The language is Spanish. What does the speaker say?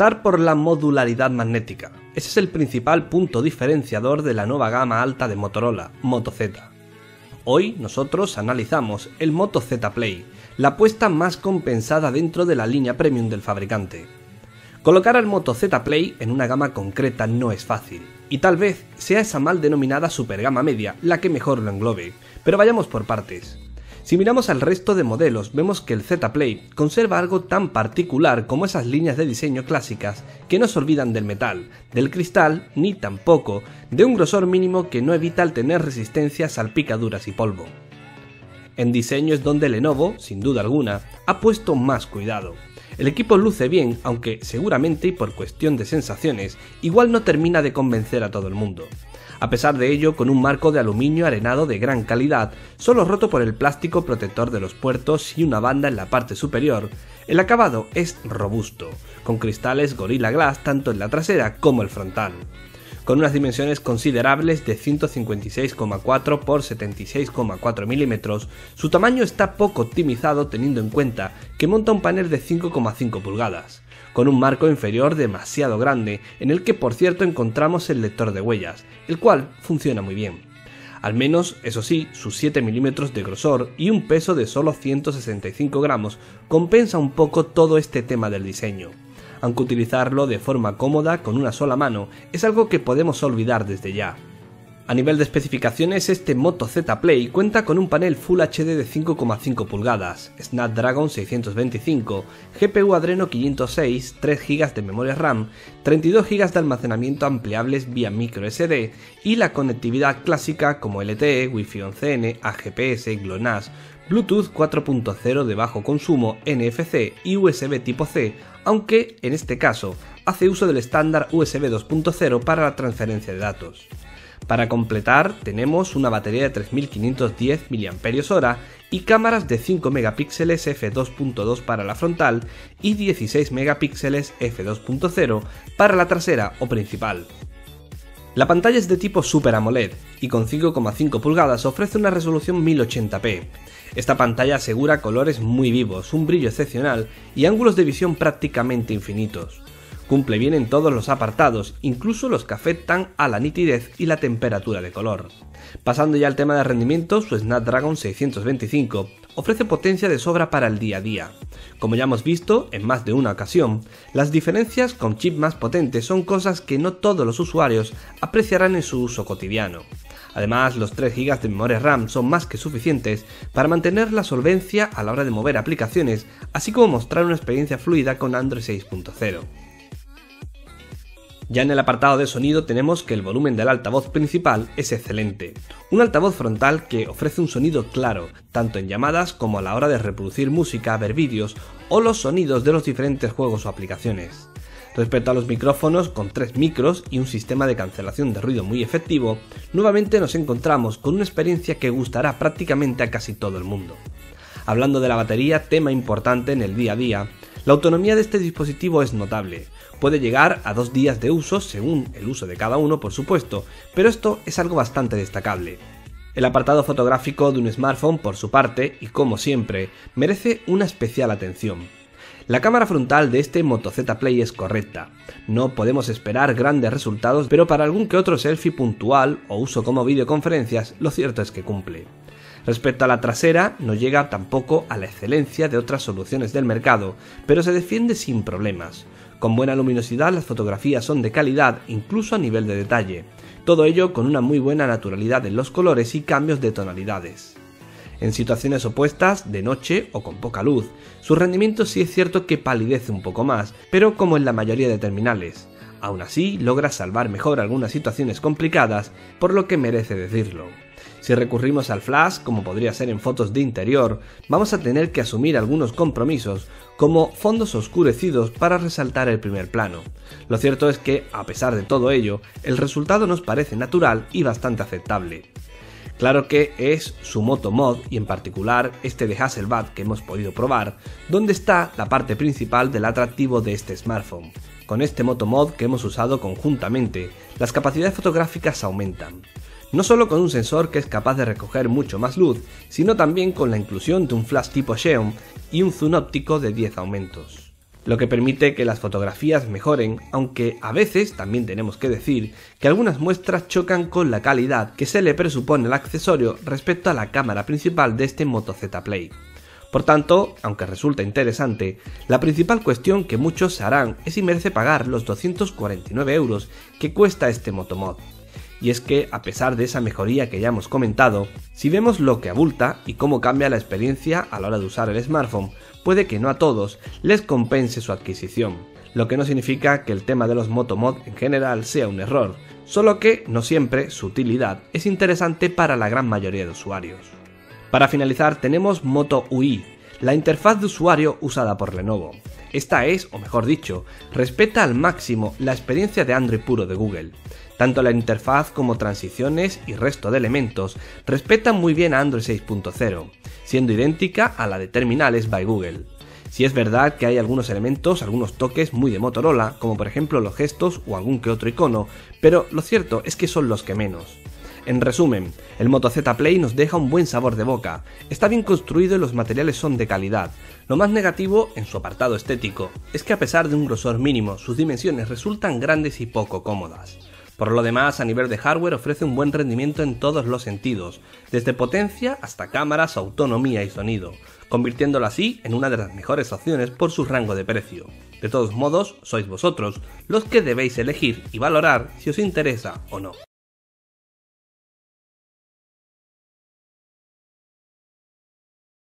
Por la modularidad magnética. Ese es el principal punto diferenciador de la nueva gama alta de Motorola, Moto Z. Hoy nosotros analizamos el Moto Z Play, la apuesta más compensada dentro de la línea premium del fabricante. Colocar al Moto Z Play en una gama concreta no es fácil, y tal vez sea esa mal denominada super gama media la que mejor lo englobe, pero vayamos por partes. Si miramos al resto de modelos, vemos que el Z Play conserva algo tan particular como esas líneas de diseño clásicas que no se olvidan del metal, del cristal, ni tampoco de un grosor mínimo que no evita el tener resistencia a salpicaduras y polvo. En diseño es donde Lenovo, sin duda alguna, ha puesto más cuidado. El equipo luce bien, aunque seguramente y por cuestión de sensaciones, igual no termina de convencer a todo el mundo. A pesar de ello, con un marco de aluminio arenado de gran calidad, solo roto por el plástico protector de los puertos y una banda en la parte superior, el acabado es robusto, con cristales Gorilla Glass tanto en la trasera como el frontal. Con unas dimensiones considerables de 156,4 x 76,4 milímetros, su tamaño está poco optimizado teniendo en cuenta que monta un panel de 5,5 pulgadas con un marco inferior demasiado grande, en el que por cierto encontramos el lector de huellas, el cual funciona muy bien. Al menos, eso sí, sus 7 milímetros de grosor y un peso de solo 165 gramos compensa un poco todo este tema del diseño. Aunque utilizarlo de forma cómoda con una sola mano es algo que podemos olvidar desde ya. A nivel de especificaciones, este Moto Z Play cuenta con un panel Full HD de 5,5 pulgadas, Snapdragon 625, GPU Adreno 506, 3 GB de memoria RAM, 32 GB de almacenamiento ampliables vía microSD y la conectividad clásica como LTE, Wi-Fi 11N, AGPS, GLONASS, Bluetooth 4.0 de bajo consumo, NFC y USB tipo C, aunque en este caso hace uso del estándar USB 2.0 para la transferencia de datos. Para completar, tenemos una batería de 3510 mAh y cámaras de 5 megapíxeles f2.2 para la frontal y 16 megapíxeles f2.0 para la trasera o principal. La pantalla es de tipo Super AMOLED y con 5,5 pulgadas ofrece una resolución 1080p. Esta pantalla asegura colores muy vivos, un brillo excepcional y ángulos de visión prácticamente infinitos. Cumple bien en todos los apartados, incluso los que afectan a la nitidez y la temperatura de color. Pasando ya al tema de rendimiento, su Snapdragon 625 ofrece potencia de sobra para el día a día. Como ya hemos visto en más de una ocasión, las diferencias con chip más potentes son cosas que no todos los usuarios apreciarán en su uso cotidiano. Además, los 3 GB de memoria RAM son más que suficientes para mantener la solvencia a la hora de mover aplicaciones, así como mostrar una experiencia fluida con Android 6.0. Ya en el apartado de sonido tenemos que el volumen del altavoz principal es excelente. Un altavoz frontal que ofrece un sonido claro, tanto en llamadas como a la hora de reproducir música, ver vídeos o los sonidos de los diferentes juegos o aplicaciones. Respecto a los micrófonos, con tres micros y un sistema de cancelación de ruido muy efectivo, nuevamente nos encontramos con una experiencia que gustará prácticamente a casi todo el mundo. Hablando de la batería, tema importante en el día a día, la autonomía de este dispositivo es notable, puede llegar a dos días de uso según el uso de cada uno por supuesto, pero esto es algo bastante destacable. El apartado fotográfico de un smartphone por su parte, y como siempre, merece una especial atención. La cámara frontal de este Moto Z Play es correcta. No podemos esperar grandes resultados, pero para algún que otro selfie puntual o uso como videoconferencias, lo cierto es que cumple. Respecto a la trasera, no llega tampoco a la excelencia de otras soluciones del mercado, pero se defiende sin problemas. Con buena luminosidad las fotografías son de calidad incluso a nivel de detalle, todo ello con una muy buena naturalidad en los colores y cambios de tonalidades. En situaciones opuestas, de noche o con poca luz, su rendimiento sí es cierto que palidece un poco más, pero como en la mayoría de terminales. Aún así, logra salvar mejor algunas situaciones complicadas, por lo que merece decirlo. Si recurrimos al flash, como podría ser en fotos de interior, vamos a tener que asumir algunos compromisos, como fondos oscurecidos para resaltar el primer plano. Lo cierto es que, a pesar de todo ello, el resultado nos parece natural y bastante aceptable. Claro que es su Moto Mod y en particular este de Hasselblad que hemos podido probar, donde está la parte principal del atractivo de este smartphone. Con este Moto Mod que hemos usado conjuntamente, las capacidades fotográficas aumentan no solo con un sensor que es capaz de recoger mucho más luz, sino también con la inclusión de un flash tipo Xeon y un zoom óptico de 10 aumentos. lo que permite que las fotografías mejoren, aunque a veces también tenemos que decir que algunas muestras chocan con la calidad que se le presupone al accesorio respecto a la cámara principal de este Moto Z Play. Por tanto, aunque resulta interesante, la principal cuestión que muchos se harán es si merece pagar los 249 euros que cuesta este Motomod. Y es que, a pesar de esa mejoría que ya hemos comentado, si vemos lo que abulta y cómo cambia la experiencia a la hora de usar el smartphone, puede que no a todos les compense su adquisición, lo que no significa que el tema de los Motomod en general sea un error, solo que no siempre su utilidad es interesante para la gran mayoría de usuarios. Para finalizar tenemos Moto UI, la interfaz de usuario usada por Lenovo. Esta es, o mejor dicho, respeta al máximo la experiencia de Android puro de Google. Tanto la interfaz como transiciones y resto de elementos respetan muy bien a Android 6.0, siendo idéntica a la de terminales by Google. Si es verdad que hay algunos elementos, algunos toques muy de Motorola, como por ejemplo los gestos o algún que otro icono, pero lo cierto es que son los que menos. En resumen, el Moto Z Play nos deja un buen sabor de boca, está bien construido y los materiales son de calidad. Lo más negativo, en su apartado estético, es que a pesar de un grosor mínimo, sus dimensiones resultan grandes y poco cómodas. Por lo demás, a nivel de hardware ofrece un buen rendimiento en todos los sentidos, desde potencia hasta cámaras, autonomía y sonido, convirtiéndolo así en una de las mejores opciones por su rango de precio. De todos modos, sois vosotros los que debéis elegir y valorar si os interesa o no.